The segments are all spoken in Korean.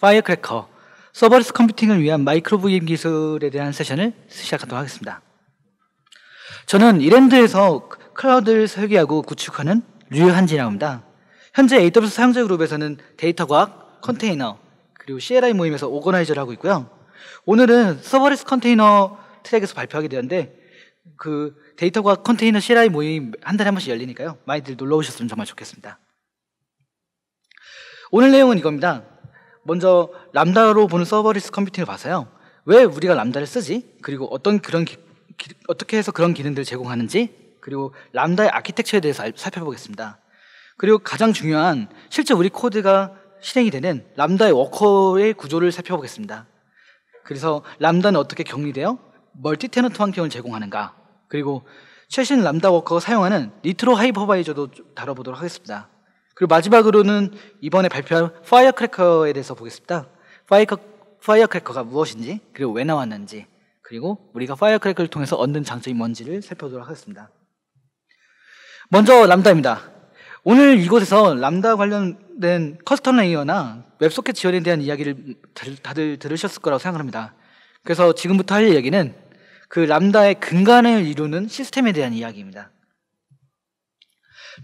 Firecracker serverless computing을 위한 microVM 기술에 대한 세션을 시작하도록 하겠습니다. 저는 이랜드에서 클라우드를 설계하고 구축하는 류한진이라고 합니다. 현재 AWS 사용자 그룹에서는 데이터 과학, 컨테이너, 그리고 CLI 모임에서 organizer를 하고 있고요. 오늘은 serverless 컨테이너 트랙에서 발표하게 되는데 그 데이터 과학 컨테이너 CLI 모임 한 달에 한 번씩 열리니까요. 많이들 놀러 오셨으면 정말 좋겠습니다. 오늘 내용은 이겁니다. 먼저 람다로 보는 serverless computing을 봐서요. 왜 우리가 람다를 쓰지? 그리고 어떤 그런 기, 기, 어떻게 해서 그런 기능들을 제공하는지 그리고 람다의 아키텍처에 대해서 알, 살펴보겠습니다. 그리고 가장 중요한 실제 우리 코드가 실행이 되는 람다의 워커의 구조를 살펴보겠습니다. 그래서 람다는 어떻게 격리되어 multi-tenant 환경을 제공하는가 그리고 최신 람다 워커가 사용하는 Nitro hypervisor도 다뤄보도록 하겠습니다. 그리고 마지막으로는 이번에 발표한 Firecracker에 대해서 보겠습니다. 파이어, 파이어크래커가 무엇인지, 그리고 왜 나왔는지, 그리고 우리가 Firecracker를 통해서 얻는 장점이 뭔지를 살펴보도록 하겠습니다. 먼저 람다입니다. 오늘 이곳에서 람다 관련된 custom layer나 WebSocket 지원에 대한 이야기를 다들 들으셨을 거라고 생각합니다. 그래서 지금부터 할 이야기는 그 람다의 근간을 이루는 시스템에 대한 이야기입니다.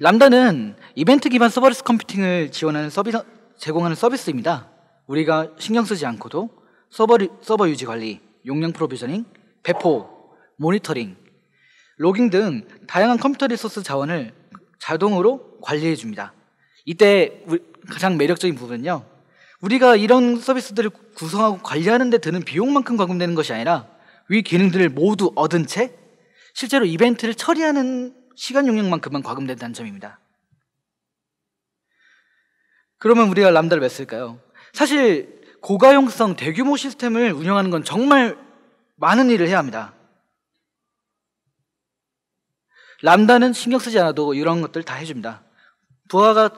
람다는 이벤트 기반 serverless computing을 지원하는 서비스, 제공하는 서비스입니다. 우리가 신경 쓰지 않고도 서버, 서버 유지 관리, 용량 provisioning, 배포, 모니터링, logging 등 다양한 컴퓨터 resource 자원을 자동으로 관리해 줍니다. 이때 가장 매력적인 부분은요. 우리가 이런 서비스들을 구성하고 관리하는 데 드는 비용만큼 과금되는 것이 아니라 위 기능들을 모두 얻은 채 실제로 이벤트를 처리하는 시간 용량만큼만 과금된다는 점입니다. 그러면 우리가 람다를 왜 쓸까요? 사실 고가용성 대규모 시스템을 운영하는 건 정말 많은 일을 해야 합니다. 람다는 신경 쓰지 않아도 이런 것들 다 해줍니다. 부하가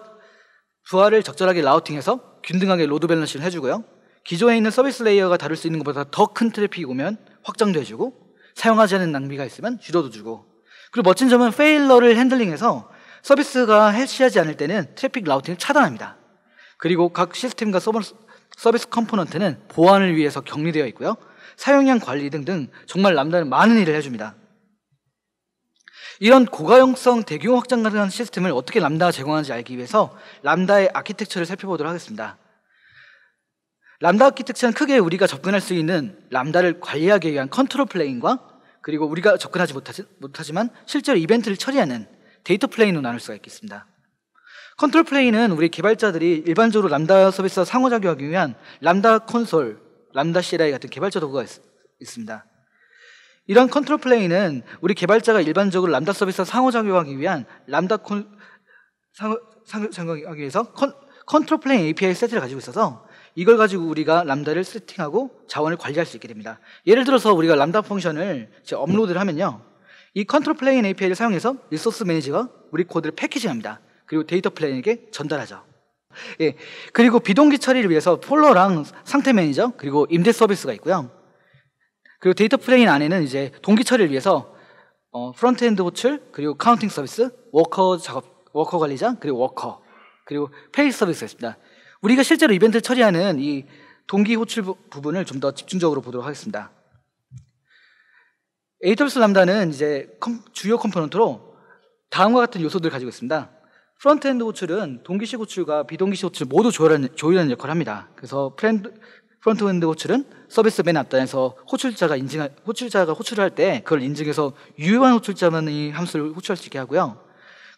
부하를 적절하게 routing해서 균등하게 load balancing을 해주고요. 기존에 있는 서비스 layer가 다룰 수 있는 것보다 더 큰 트래픽이 오면 확장도 해주고 사용하지 않은 낭비가 있으면 줄여도 주고 그리고 멋진 점은 failure를 handling해서 서비스가 해시하지 않을 때는 트래픽 routing을 차단합니다. 그리고 각 시스템과 서비스 component는 보안을 위해서 격리되어 있고요. 사용량 관리 등등 정말 람다는 많은 일을 해줍니다. 이런 고가용성 대규모 확장 가능한 시스템을 어떻게 람다가 제공하는지 알기 위해서 람다의 아키텍처를 살펴보도록 하겠습니다. 람다 아키텍처는 크게 우리가 접근할 수 있는 람다를 관리하기 위한 control plane과 그리고 우리가 접근하지 못하지, 못하지만 실제로 이벤트를 처리하는 data plane으로 나눌 수가 있겠습니다. control plane은 우리 개발자들이 일반적으로 람다 서비스와 상호작용하기 위한 람다 콘솔, 람다 CLI 같은 개발자 도구가 있, 습니다 이런 control plane은 우리 개발자가 일반적으로 람다 서비스와 상호작용하기 위한 람다 콘, 상호, 상호작용하기 위해서 con, control plane API 세트를 가지고 있어서 이걸 가지고 우리가 람다를 세팅하고 자원을 관리할 수 있게 됩니다. 예를 들어서 우리가 람다 function을 업로드를 하면요. 이 control plane API를 사용해서 리소스 매니저가 우리 코드를 packaging합니다. 그리고 data plane에게 전달하죠. 예. 그리고 비동기 처리를 위해서 poller랑 상태 매니저 그리고 임대 서비스가 있고요. 그리고 data plane 안에는 이제 동기 처리를 위해서 어, frontend 호출 그리고 counting 서비스, 워커 작업, 워커 관리자 그리고 워커 그리고 페이 서비스가 있습니다. 우리가 실제로 이벤트를 처리하는 이 동기 호출 부분을 좀 더 집중적으로 보도록 하겠습니다. AWS 람다는 이제 주요 component로 다음과 같은 요소들을 가지고 있습니다. frontend 호출은 동기식 호출과 비동기식 호출 모두 조율하는, 조율하는 역할을 합니다. 그래서 front, frontend 호출은 서비스 맨 앞단에서 호출자가 인증 호출자가 호출을 할 때 그걸 인증해서 유효한 호출자만 이 함수를 호출할 수 있게 하고요.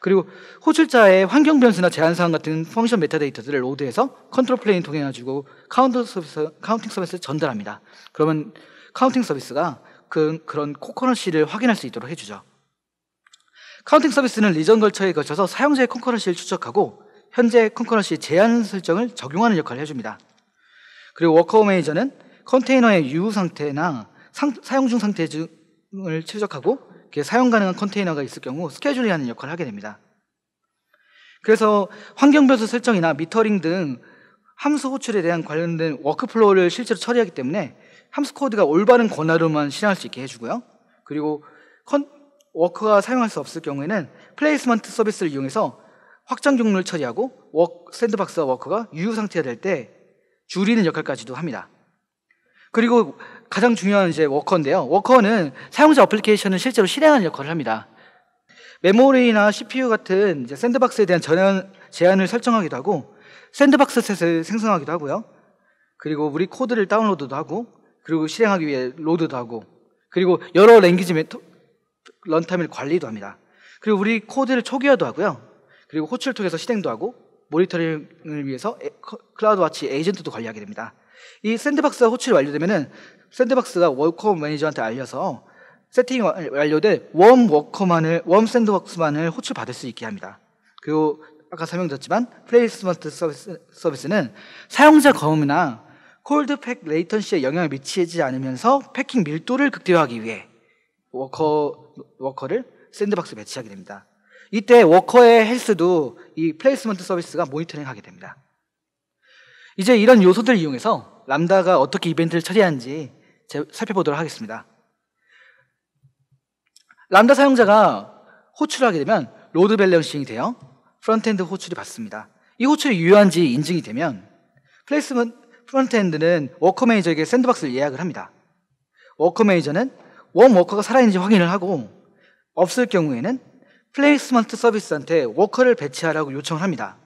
그리고 호출자의 환경 변수나 제한 사항 같은 function metadata들을 load해서 control plane 통해 가지고 카운터 서비스, counting 서비스를 전달합니다. 그러면 counting 서비스가 그, 그런 코커런시를 확인할 수 있도록 해주죠. counting 서비스는 region 걸쳐에 걸쳐서 사용자의 concurrency를 추적하고 현재 concurrency 제한 설정을 적용하는 역할을 해줍니다. 그리고 워커 매니저는 컨테이너의 유효 상태나 상, 사용 중 상태 을 추적하고 사용 가능한 컨테이너가 있을 경우 scheduling하는 역할을 하게 됩니다. 그래서 환경 변수 설정이나 metering 등 함수 호출에 대한 관련된 workflow를 실제로 처리하기 때문에 함수 코드가 올바른 권한으로만 실행할 수 있게 해주고요. 그리고 컨, worker가 사용할 수 없을 경우에는 placement 서비스를 이용해서 확장 경로를 처리하고 work, sandbox와 worker가 유효 상태가 될 때 줄이는 역할까지도 합니다. 그리고 가장 중요한 이제 worker인데요. worker는 사용자 어플리케이션을 실제로 실행하는 역할을 합니다. 메모리나 CPU 같은 sandbox에 대한 제한, 제한을 설정하기도 하고 sandbox set을 생성하기도 하고요. 그리고 우리 코드를 다운로드도 하고 그리고 실행하기 위해 load도 하고 그리고 여러 language 메토, runtime을 관리도 합니다. 그리고 우리 코드를 초기화도 하고요. 그리고 호출을 통해서 실행도 하고 모니터링을 위해서 CloudWatch agent도 관리하게 됩니다. 이 sandbox가 호출이 완료되면은 sandbox가 worker manager한테 알려서 세팅이 완료돼 warm worker만을 warm sandbox만을 호출 받을 수 있게 합니다. 그리고 아까 설명드렸지만 placement service, service는 사용자 검이나 cold path latency에 영향을 미치지 않으면서 패킹 밀도를 극대화하기 위해 worker worker를 sandbox에 배치하게 됩니다. 이때 worker의 health도 이 placement service가 모니터링하게 됩니다. 이제 이런 요소들을 이용해서 Lambda가 어떻게 이벤트를 처리하는지 살펴보도록 하겠습니다. 람다 사용자가 호출을 하게 되면 load balancing이 되어 frontend 호출이 받습니다. 이 호출이 유효한지 인증이 되면 placement frontend는 worker manager에게 sandbox를 예약을 합니다. 워커 매니저는 warm worker가 살아있는지 확인을 하고 없을 경우에는 placement service한테 worker를 배치하라고 요청을 합니다.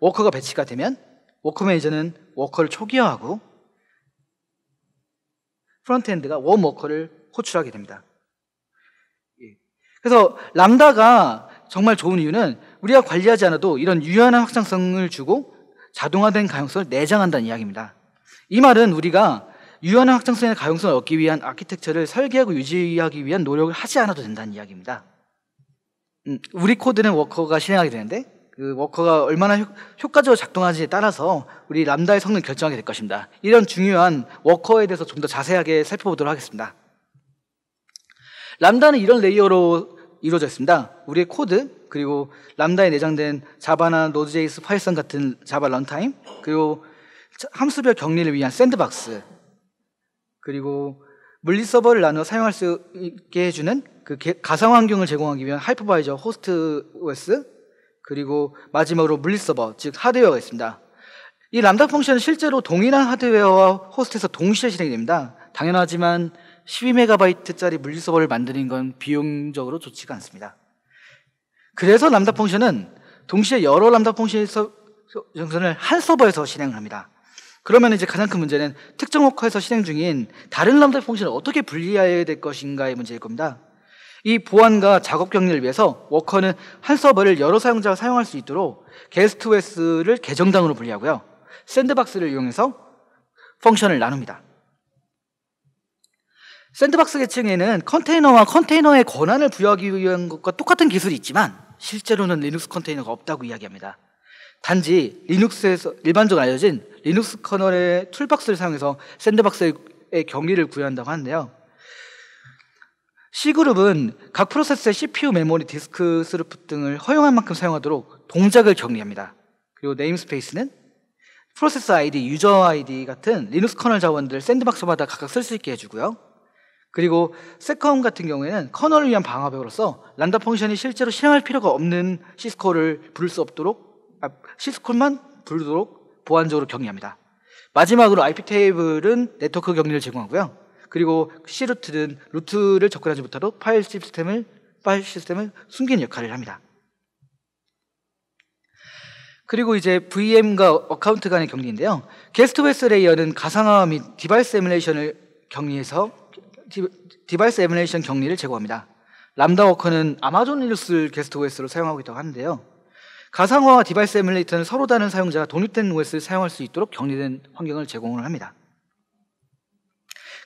worker가 배치가 되면 worker manager는 worker를 초기화하고 frontend가 warm worker를 호출하게 됩니다. 예. 그래서 Lambda가 정말 좋은 이유는 우리가 관리하지 않아도 이런 유연한 확장성을 주고 자동화된 가용성을 내장한다는 이야기입니다. 이 말은 우리가 유연한 확장성과 가용성을 얻기 위한 아키텍처를 설계하고 유지하기 위한 노력을 하지 않아도 된다는 이야기입니다. 음, 우리 코드는 worker가 실행하게 되는데 그 워커가 얼마나 효, 과적으로 작동하는지에 따라서 우리 Lambda의 성능을 결정하게 될 것입니다. 이런 중요한 worker에 대해서 좀 더 자세하게 살펴보도록 하겠습니다. Lambda는 이런 layer로 이루어져 있습니다. 우리의 코드, 그리고 람다에 내장된 자바나 노드.js, 파이썬 같은 자바 런타임, 그리고 함수별 격리를 위한 sandbox, 그리고 물리 서버를 나누어 사용할 수 있게 해주는 그 가상 환경을 제공하기 위한 hypervisor host OS, 그리고 마지막으로 물리 서버, 즉 하드웨어가 있습니다. 이 Lambda function은 실제로 동일한 하드웨어와 host에서 동시에 실행이 됩니다. 당연하지만 12MB짜리 물리 서버를 만드는 건 비용적으로 좋지가 않습니다. 그래서 Lambda function은 동시에 여러 Lambda function을 한 서버에서 실행을 합니다. 그러면 이제 가장 큰 문제는 특정 worker에서 실행 중인 다른 Lambda function을 어떻게 분리해야 될 것인가의 문제일 겁니다. 이 보안과 작업 격리를 위해서 워커는 한 서버를 여러 사용자가 사용할 수 있도록 guest OS를 계정당으로 분리하고요. sandbox를 이용해서 function을 나눕니다. sandbox 계층에는 컨테이너와 컨테이너의 권한을 부여하기 위한 것과 똑같은 기술이 있지만 실제로는 리눅스 컨테이너가 없다고 이야기합니다. 단지 Linux에서 일반적으로 알려진 Linux kernel의 toolbox를 사용해서 sandbox의 격리를 구현한다고 하는데요. cgroup은 각 프로세스의 CPU, 메모리, 디스크 throughput 등을 허용한 만큼 사용하도록 동작을 격리합니다. 그리고 namespace는 프로세스 아이디, user 아이디 같은 Linux kernel 자원들을 sandbox마다 각각 쓸 수 있게 해주고요. 그리고 seccomp 같은 경우에는 kernel을 위한 방화벽으로서 Lambda function이 실제로 실행할 필요가 없는 syscall을 부를 수 없도록 아, syscall만 부르도록 보안적으로 격리합니다. 마지막으로 iptables는 네트워크 격리를 제공하고요. 그리고 C루트는 루트를 접근하지 못하도록 파일 시스템을 파일 시스템을 숨기는 역할을 합니다. 그리고 이제 VM과 account 간의 격리인데요. 게스트 OS 레이어는 가상화 및 device emulation을 격리해서 device emulation 격리를 제공합니다. 람다 워커는 아마존 리눅스 게스트 OS로 사용하고 있다고 하는데요. 가상화와 device emulator는 서로 다른 사용자가 독립된 OS를 사용할 수 있도록 격리된 환경을 제공을 합니다.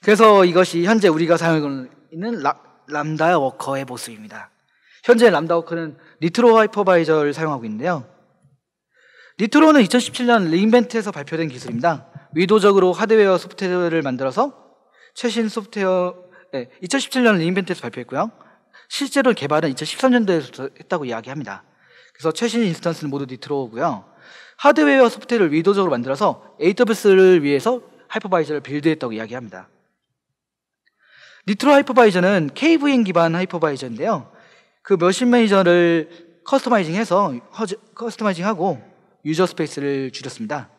그래서 이것이 현재 우리가 사용하고 있는 라, 람다 워커의 모습입니다. 현재 Lambda worker는 Nitro hypervisor를 사용하고 있는데요. Nitro는 2017년 re:Invent에서 발표된 기술입니다. 의도적으로 하드웨어 소프트웨어를 만들어서 최신 소프트웨어 네, 2017년 re:Invent에서 발표했고요. 실제로 개발은 2013년도에 했다고 이야기합니다. 그래서 최신 instance는 모두 Nitro고요. 하드웨어 소프트웨어를 의도적으로 만들어서 AWS를 위해서 hypervisor를 build했다고 이야기합니다. 니트로 하이퍼바이저는 KVM 기반 하이퍼바이저인데요. 그 머신 매니저를 커스터마이징해서 커스터마이징하고 유저 스페이스를 줄였습니다.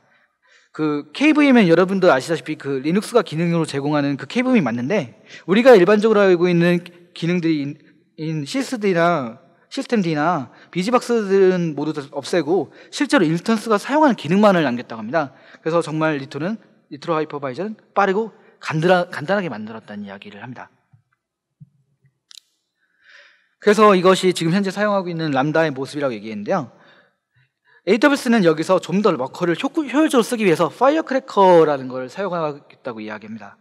그 KVM은 여러분도 아시다시피 그 Linux가 기능으로 제공하는 그 KVM이 맞는데 우리가 일반적으로 알고 있는 기능들이 인 시스D나 systemd나 BusyBox들은 모두 다 없애고 실제로 instance가 사용하는 기능만을 남겼다고 합니다. 그래서 정말 리토는 리트로 하이퍼바이저는 빠르고 간드라, 간단하게 만들었다는 이야기를 합니다. 그래서 이것이 지금 현재 사용하고 있는 Lambda의 모습이라고 얘기했는데요. AWS는 여기서 좀더 worker를 효율적으로 쓰기 위해서 Firecracker라는 걸 사용하겠다고 이야기합니다.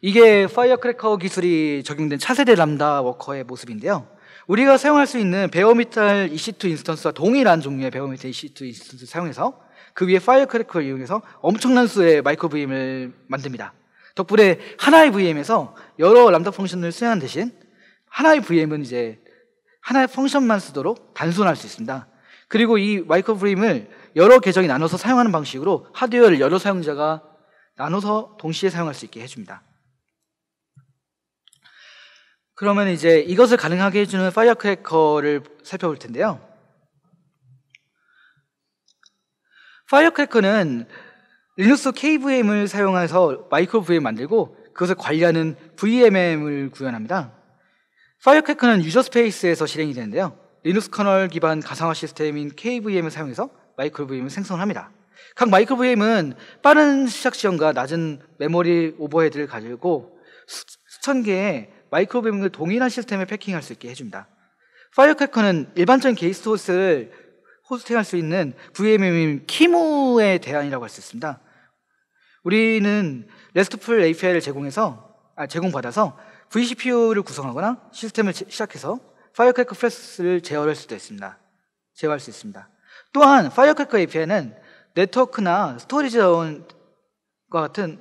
이게 Firecracker 기술이 적용된 차세대 람다 워커의 모습인데요. 우리가 사용할 수 있는 베어미탈 EC2 인스턴스와 동일한 종류의 베어미탈 EC2 인스턴스를 사용해서 그 위에 Firecracker를 이용해서 엄청난 수의 micro VM을 만듭니다. 덕분에 하나의 VM에서 여러 Lambda function을 수행한 대신 하나의 VM은 이제 하나의 function만 쓰도록 단순할 수 있습니다. 그리고 이 micro VM을 여러 계정이 나눠서 사용하는 방식으로 하드웨어를 여러 사용자가 나눠서 동시에 사용할 수 있게 해줍니다. 그러면 이제 이것을 가능하게 해주는 Firecracker를 살펴볼 텐데요. Firecracker는 Linux KVM을 사용해서 micro VM 만들고 그것을 관리하는 VMM을 구현합니다. Firecracker는 user space에서 실행이 되는데요. 리눅스 커널 기반 가상화 시스템인 KVM을 사용해서 micro VM을 생성합니다. 각 micro VM은 빠른 시작 시간과 낮은 메모리 overhead를 가지고 수천 개의 micro VM을 동일한 시스템에 packing할 수 있게 해줍니다. Firecracker는 일반적인 게스트 호스트를 hosting할 수 있는 VM인 QEMU의 대안이라고 할 수 있습니다. 우리는 RESTful API를 제공해서 아, 제공받아서 vCPU를 구성하거나 시스템을 시작해서 Firecracker 프로세스를 제어할 수도 있습니다. 제어할 수 있습니다. 또한 Firecracker API는 네트워크나 storage 자원과 같은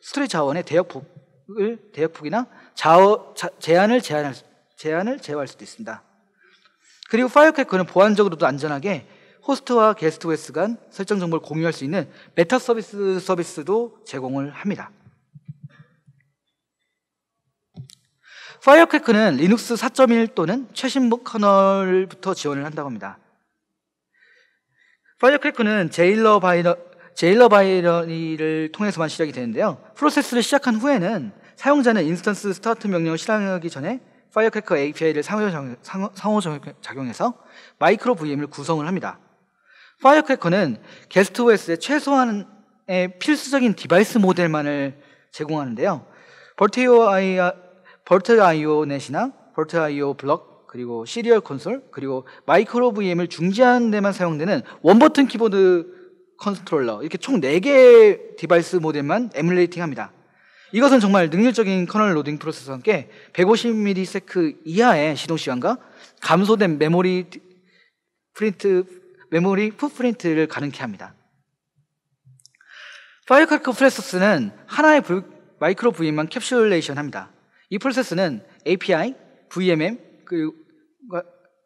storage 자원의 대역폭을 대역폭이나 자어, 자, 제한을 제한할 제한을 제어할 수도 있습니다. 그리고 Firecracker는 보안적으로도 안전하게 호스트와 게스트 OS 간 설정 정보를 공유할 수 있는 meta 서비스 서비스도 제공을 합니다. Firecracker는 Linux 4.1 또는 최신 커널부터 지원을 한다고 합니다. Firecracker는 jailer binary, jailer binary를 통해서만 시작이 되는데요. 프로세스를 시작한 후에는 사용자는 instance start 명령을 실행하기 전에 Firecracker API를 상호작용해서 micro VM을 구성을 합니다. 파이어크래커는 게스트 OS의 최소한의 필수적인 device 모델만을 제공하는데요. virtio virtio net이나 virtio block 그리고 serial 콘솔 그리고 micro VM을 중지하는 데만 사용되는 one-button 키보드 컨트롤러 이렇게 총 4개의 device 모델만 emulating 합니다. 이것은 정말 능률적인 커널 로딩 프로세서와 함께 150ms 이하의 시동 시간과 감소된 메모리 프린트 메모리 footprint를 가능케 합니다. Firecracker 프로세스는 하나의 micro VM만 encapsulation 합니다. 이 프로세스는 API, VMM,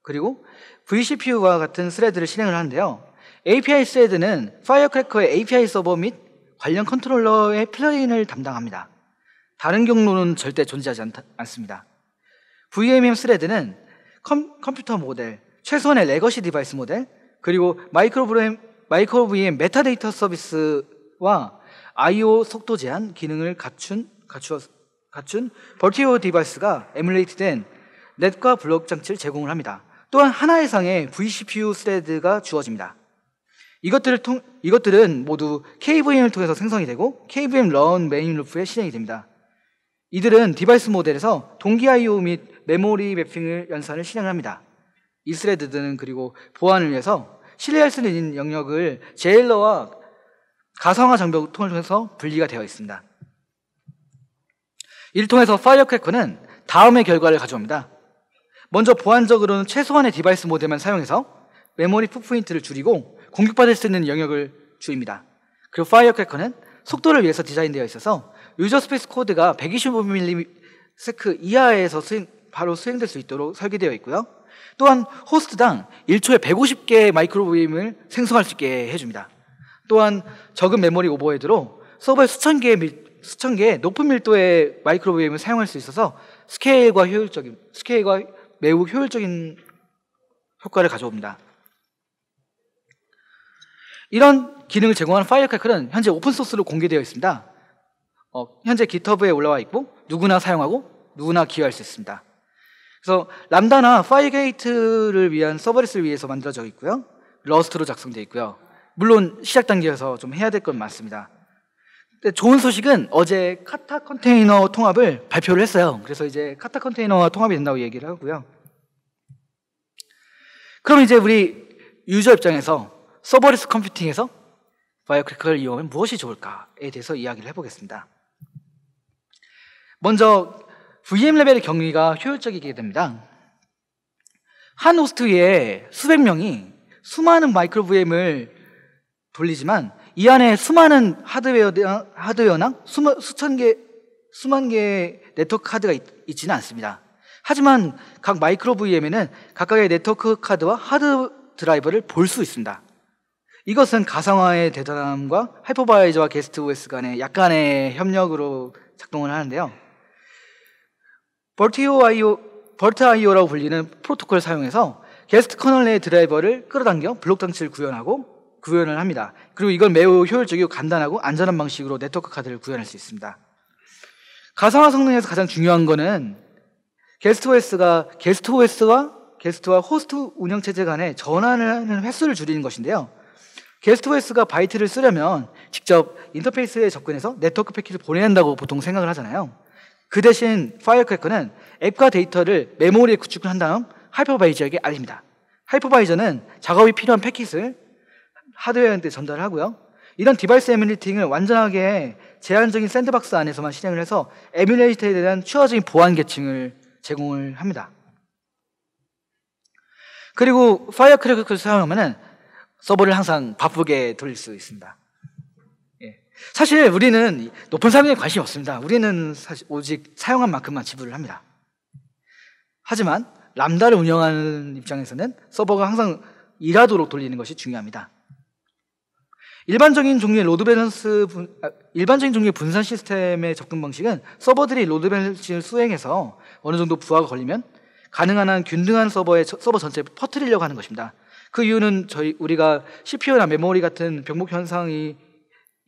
그리고 vCPU와 같은 thread를 실행을 하는데요. API 스레드는 파이어크래커의 API 서버 및 관련 control plane을 담당합니다. 다른 경로는 절대 존재하지 않, 습니다 VMM thread는 컴, 컴퓨터 모델, 최소한의 legacy device 모델, 그리고 micro VM, micro VM 메타데이터 서비스와 I/O 속도 제한 기능을 갖춘 갖추어 갖춘 virtio device가 emulate된 net과 블록 장치를 제공을 합니다. 또한 하나 이상의 vCPU thread가 주어집니다. 이것들을 통, 이것들은 모두 KVM을 통해서 생성이 되고 KVM run main loop에 실행이 됩니다. 이들은 device 모델에서 동기 I/O 및 메모리 mapping을 연산을 실행합니다. 이 thread들은 그리고 보안을 위해서 신뢰할 수 있는 영역을 jailer와 가상화 장벽 통해서 분리가 되어 있습니다. 이를 통해서 Firecracker는 다음의 결과를 가져옵니다. 먼저 보안적으로는 최소한의 device 모델만 사용해서 메모리 footprint를 줄이고 공격받을 수 있는 영역을 줄입니다. 그리고 Firecracker는 속도를 위해서 디자인되어 있어서 user space 코드가 125ms 이하에서 수행, 바로 수행될 수 있도록 설계되어 있고요. 또한 호스트당 1초에 150개의 micro VM을 생성할 수 있게 해줍니다. 또한 적은 메모리 overhead로 서버에 수천 개의 수천 개의 높은 밀도의 micro VM을 사용할 수 있어서 scale과 효율적인 scale과 매우 효율적인 효과를 가져옵니다. 이런 기능을 제공하는 Firecracker는 현재 오픈소스로 공개되어 있습니다. 어, 현재 GitHub에 올라와 있고 누구나 사용하고 누구나 기여할 수 있습니다. 그래서 Lambda나 Fargate를 위한 serverless를 위해서 만들어져 있고요. Rust로 작성되어 있고요. 물론 시작 단계여서 좀 해야 될 건 많습니다. 좋은 소식은 어제 Kata 컨테이너 통합을 발표를 했어요. 그래서 이제 Kata 컨테이너와 통합이 된다고 얘기를 하고요. 그럼 이제 우리 user 입장에서 serverless 컴퓨팅에서 Firecracker를 이용하면 무엇이 좋을까에 대해서 이야기를 해보겠습니다. 먼저 VM 레벨의 격리가 효율적이게 됩니다. 한 호스트에 수백 명이 수많은 micro VM을 돌리지만 이 안에 수많은 하드웨어, 하드웨어나 수마, 수천 개, 수만 개의 네트워크 카드가 있, 있지는 않습니다. 하지만 각 microVM에는 각각의 네트워크 카드와 하드 드라이버를 볼 수 있습니다. 이것은 가상화의 대단함과 하이퍼바이저와 게스트 OS 간의 약간의 협력으로 작동을 하는데요. Virtio, Virt IO라고 불리는 프로토콜을 사용해서 게스트 커널 내 드라이버를 끌어당겨 블록 장치를 구현하고 구현을 합니다. 그리고 이건 매우 효율적이고 간단하고 안전한 방식으로 네트워크 카드를 구현할 수 있습니다. 가상화 성능에서 가장 중요한 거는 게스트 OS가 게스트 OS와 게스트와 호스트 운영 체제 간에 전환을 하는 횟수를 줄이는 것인데요. 게스트 OS가 바이트를 쓰려면 직접 인터페이스에 접근해서 네트워크 패킷을 보내는다고 보통 생각을 하잖아요. 그 대신 Firecracker는 앱과 데이터를 메모리에 구축을 한 다음 하이퍼바이저에게 알립니다. 하이퍼바이저는 작업이 필요한 패킷을 하드웨어한테 전달하고요. 이런 device emulating을 완전하게 제한적인 sandbox 안에서만 실행을 해서 에뮬레이터에 대한 추가적인 보안 계층을 제공을 합니다. 그리고 Firecracker를 사용하면 서버를 항상 바쁘게 돌릴 수 있습니다. 예. 사실 우리는 높은 사용에 관심이 없습니다. 우리는 사실 오직 사용한 만큼만 지불을 합니다. 하지만 Lambda를 운영하는 입장에서는 서버가 항상 일하도록 돌리는 것이 중요합니다. 일반적인 종류의 load balance 분, 아, 일반적인 종류의 분산 시스템의 접근 방식은 서버들이 load balance를 수행해서 어느 정도 부하가 걸리면 가능한 한 균등한 서버의 서버 전체를 퍼뜨리려고 하는 것입니다. 그 이유는 저희 우리가 CPU나 메모리 같은 병목 현상이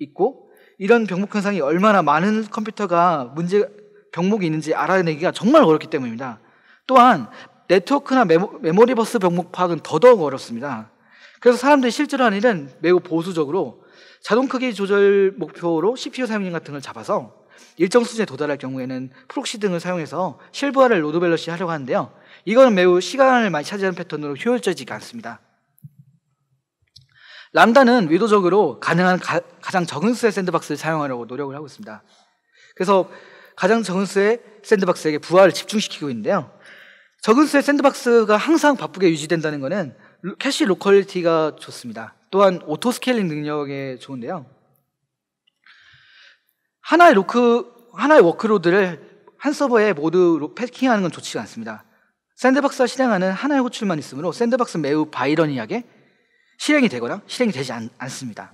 있고 이런 병목 현상이 얼마나 많은 컴퓨터가 문제 병목이 있는지 알아내기가 정말 어렵기 때문입니다. 또한 네트워크나 메모, 메모리 버스 병목 파악은 더더욱 어렵습니다. 그래서 사람들이 실제로 하는 일은 매우 보수적으로 자동 크기 조절 목표로 CPU 사용량 같은 걸 잡아서 일정 수준에 도달할 경우에는 proxy 등을 사용해서 실부하를 load balancing 하려고 하는데요. 이거는 매우 시간을 많이 차지하는 패턴으로 효율적이지 않습니다. Lambda는 의도적으로 가능한 가, 장 적은 수의 sandbox를 사용하려고 노력을 하고 있습니다. 그래서 가장 적은 수의 sandbox에게 부하를 집중시키고 있는데요. 적은 수의 sandbox가 항상 바쁘게 유지된다는 것은 cache locality가 좋습니다. 또한 auto scaling 능력에 좋은데요. 하나의 work, 하나의 workload를 한 서버에 모두 packing하는 건 좋지가 않습니다. sandbox가 실행하는 하나의 호출만 있으므로 sandbox는 매우 바이러니하게 실행이 되거나 실행이 되지 않, 않습니다.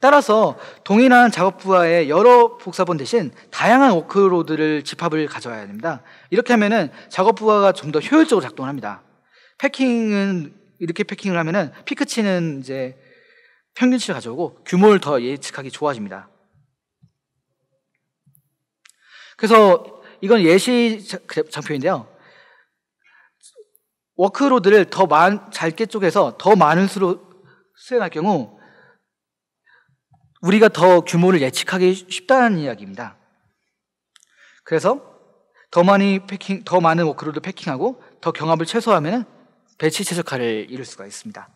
따라서 동일한 작업 부하의 여러 복사본 대신 다양한 workload를 집합을 가져와야 됩니다. 이렇게 하면은 작업 부하가 좀 더 효율적으로 작동을 합니다. packing은 이렇게 packing을 하면은 peak치는 이제 평균치를 가져오고 규모를 더 예측하기 좋아집니다. 그래서 이건 예시 장표인데요. workload를 더 많, 짧게 쪼개서 더 많은 수로 수행할 경우 우리가 더 규모를 예측하기 쉽다는 이야기입니다. 그래서 더 많이 packing, 더 많은 workload packing하고 더 경합을 최소화하면 배치 최적화를 이룰 수가 있습니다.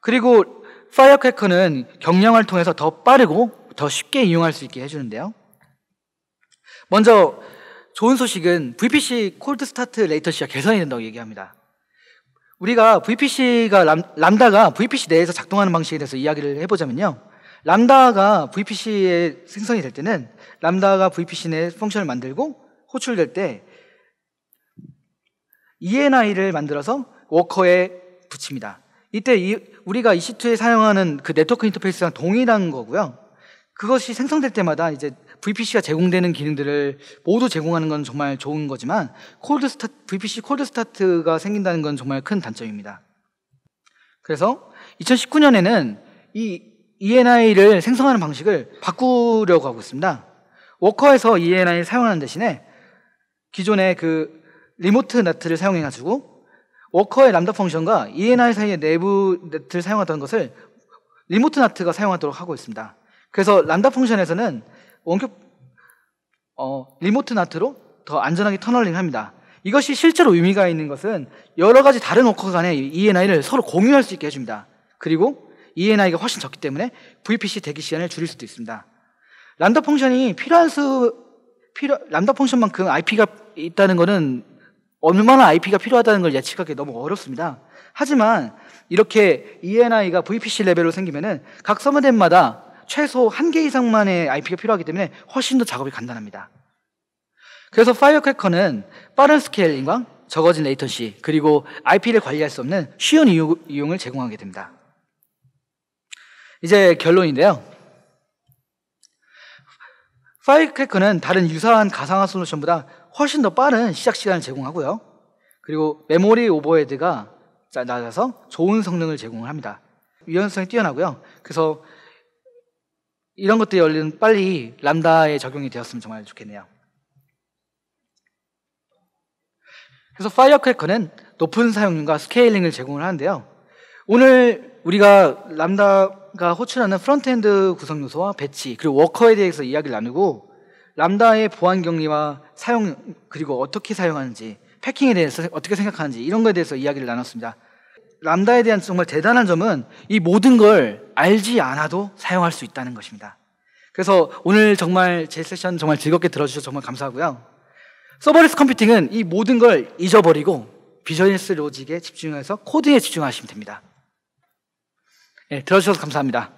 그리고 Firecracker는 경량화를 통해서 더 빠르고 더 쉽게 이용할 수 있게 해주는데요. 먼저 좋은 소식은 VPC cold start latency가 개선이 된다고 얘기합니다. 우리가 VPC가 람, 람다가 VPC 내에서 작동하는 방식에 대해서 이야기를 해보자면요. 람다가 VPC에 생성이 될 때는 람다가 VPC 내 펑션을 만들고 호출될 때 ENI를 만들어서 워커에 붙입니다. 이때 이, 우리가 EC2에 사용하는 그 네트워크 인터페이스랑 동일한 거고요. 그것이 생성될 때마다 이제 VPC가 제공되는 기능들을 모두 제공하는 건 정말 좋은 거지만 콜드 스타트, VPC 콜드 스타트가 생긴다는 건 정말 큰 단점입니다. 그래서 2019년에는 이 ENI를 생성하는 방식을 바꾸려고 하고 있습니다. 워커에서 ENI를 사용하는 대신에 기존의 그 remote NAT를 사용해가지고 worker의 Lambda function과 ENI 사이의 내부 NAT를 사용하던 것을 remote NAT가 사용하도록 하고 있습니다. 그래서 Lambda function에서는 원격 어, remote NAT로 더 안전하게 tunneling 합니다. 이것이 실제로 의미가 있는 것은 여러 가지 다른 워커 간의 ENI를 서로 공유할 수 있게 해줍니다. 그리고 ENI가 훨씬 적기 때문에 VPC 대기 시간을 줄일 수도 있습니다. Lambda function이 필요한 수, 필요, Lambda function만큼 IP가 있다는 것은 얼마나 IP가 필요하다는 걸 예측하기 너무 어렵습니다. 하지만 이렇게 ENI가 VPC 레벨로 생기면은 각 subnet마다 최소 한 개 이상만의 IP가 필요하기 때문에 훨씬 더 작업이 간단합니다. 그래서 Firecracker는 빠른 scaling과 적어진 latency 그리고 IP를 관리할 수 없는 쉬운 이용을 제공하게 됩니다. 이제 결론인데요. Firecracker는 다른 유사한 가상화 솔루션보다 훨씬 더 빠른 시작 시간을 제공하고요. 그리고 메모리 overhead가 낮아서 좋은 성능을 제공을 합니다. 유연성이 뛰어나고요. 그래서 이런 것들이 얼른 빨리 Lambda에 적용이 되었으면 정말 좋겠네요. 그래서 Firecracker는 높은 사용률과 scaling을 제공을 하는데요. 오늘 우리가 Lambda가 호출하는 frontend 구성 요소와 배치 그리고 워커에 대해서 이야기를 나누고 Lambda의 보안 격리와 사용 그리고 어떻게 사용하는지 packing에 대해서 어떻게 생각하는지 이런 거에 대해서 이야기를 나눴습니다. Lambda에 대한 정말 대단한 점은 이 모든 걸 알지 않아도 사용할 수 있다는 것입니다. 그래서 오늘 정말 제 세션 정말 즐겁게 들어주셔서 정말 감사하고요. serverless computing은 이 모든 걸 잊어버리고 비즈니스 로직에 집중해서 코딩에 집중하시면 됩니다. 네, 들어주셔서 감사합니다.